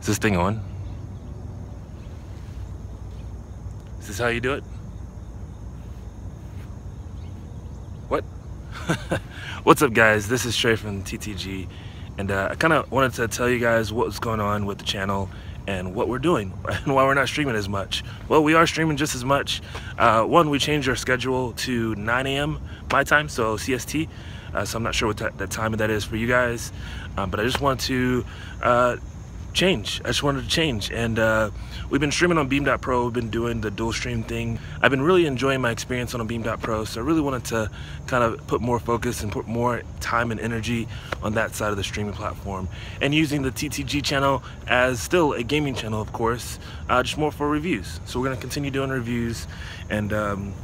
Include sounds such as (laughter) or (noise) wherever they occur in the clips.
Is this thing on? Is this how you do it? What? (laughs) What's up guys? This is Trey from TTG and uh, I kind of wanted to tell you guys what's going on with the channel and what we're doing (laughs) and why we're not streaming as much. Well, we are streaming just as much. Uh, one, we changed our schedule to 9 a.m. my time, so CST. Uh, so I'm not sure what that, time of that is for you guys, um, but I just want to uh, change. I just wanted to change. And uh, we've been streaming on Beam.pro. We've been doing the dual stream thing. I've been really enjoying my experience on Beam.pro. So I really wanted to kind of put more focus and put more time and energy on that side of the streaming platform. And using the TTG channel as still a gaming channel, of course, uh, just more for reviews. So we're going to continue doing reviews. And um,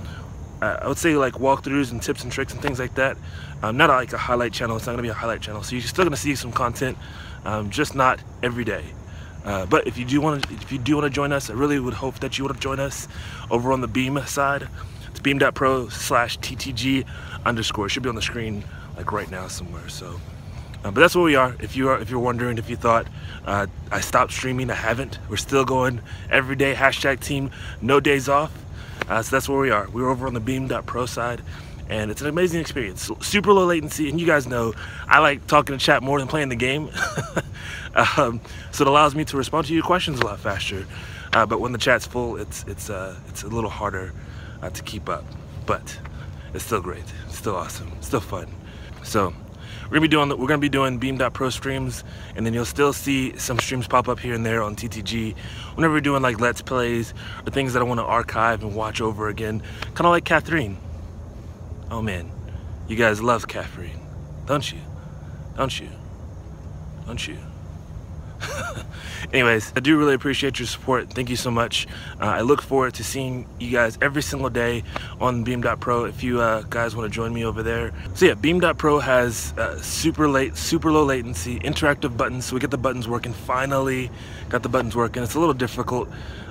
I would say like walkthroughs and tips and tricks and things like that. Um, not like a highlight channel. It's not gonna be a highlight channel. So you're still gonna see some content, um, just not every day. Uh, but if you do want to, if you do want to join us, I really would hope that you would join us over on the Beam side. It's beam.pro slash TTG underscore. It should be on the screen like right now somewhere. So, uh, but that's where we are. If you are, if you're wondering, if you thought uh, I stopped streaming, I haven't. We're still going every day. Hashtag team, no days off. Uh, so that's where we are. We're over on the beam.pro side and it's an amazing experience. Super low latency, and you guys know I like talking to chat more than playing the game. (laughs) um, so it allows me to respond to your questions a lot faster. Uh, but when the chat's full, it's it's uh, it's a little harder uh, to keep up. But it's still great. It's still awesome. It's still fun. So we're gonna be doing we're gonna be doing Beam.pro streams, and then you'll still see some streams pop up here and there on TTG. Whenever we're doing like let's plays or things that I want to archive and watch over again, kind of like Catherine. Oh man, you guys love Catherine, don't you? Don't you? Don't you? (laughs) Anyways, I do really appreciate your support. Thank you so much. Uh, I look forward to seeing you guys every single day on Beam.pro if you uh, guys want to join me over there. So yeah, Beam.pro has uh, super late, super low latency, interactive buttons. So we get the buttons working. Finally, got the buttons working. It's a little difficult,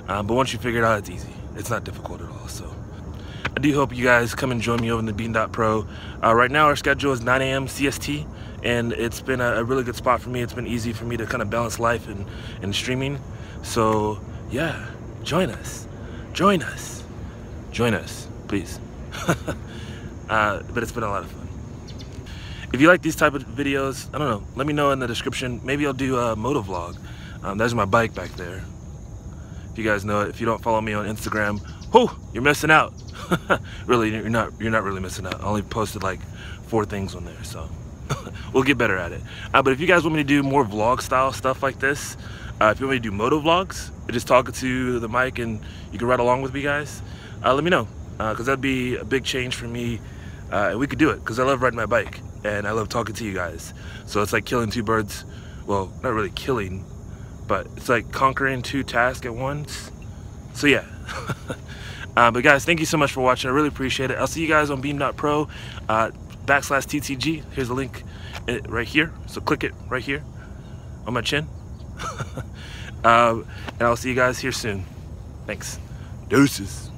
uh, but once you figure it out, it's easy. It's not difficult at all. So. I do hope you guys come and join me over in the Beam.pro. Uh, right now our schedule is 9 a.m. CST and it's been a, a, really good spot for me. It's been easy for me to kind of balance life and, and streaming. So yeah, join us. Join us. Join us, please. (laughs) uh, but it's been a lot of fun. If you like these type of videos, I don't know, let me know in the description. Maybe I'll do a moto vlog. Um, there's my bike back there. If you guys know it, if you don't follow me on Instagram, oh, you're missing out. (laughs) really, you're not you're not really missing out. I only posted like four things on there, so (laughs) we'll get better at it. Uh, but if you guys want me to do more vlog style stuff like this, uh, if you want me to do moto vlogs, just talking to the mic and you can ride along with me guys, uh, let me know. Because uh, that'd be a big change for me. Uh, and we could do it because I love riding my bike and I love talking to you guys. So it's like killing two birds. Well, not really killing, but it's like conquering two tasks at once. So yeah. (laughs) Uh, but guys, thank you so much for watching. I really appreciate it. I'll see you guys on beam.pro uh, backslash TTG. Here's the link uh, right here. So click it right here on my chin. (laughs) uh, and I'll see you guys here soon. Thanks. Deuces.